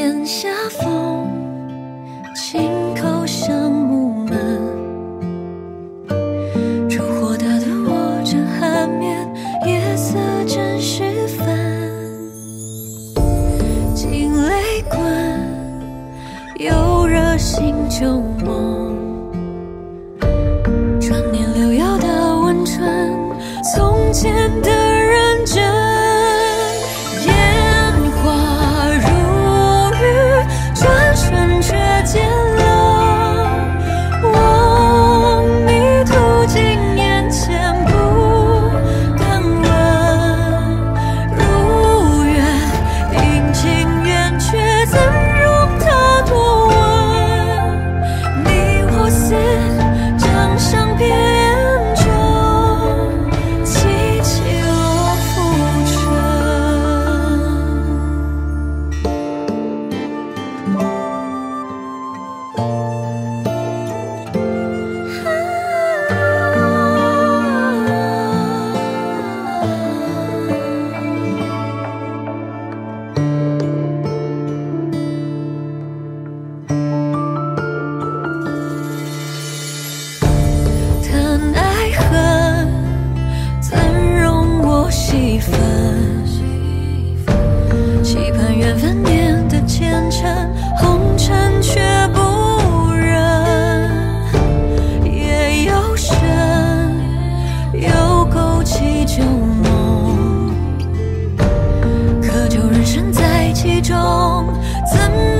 檐下风。敬旧梦。几分，期盼缘分变得虔诚，红尘却不忍，夜幽深，又勾起旧梦。可就人生在其中，怎么？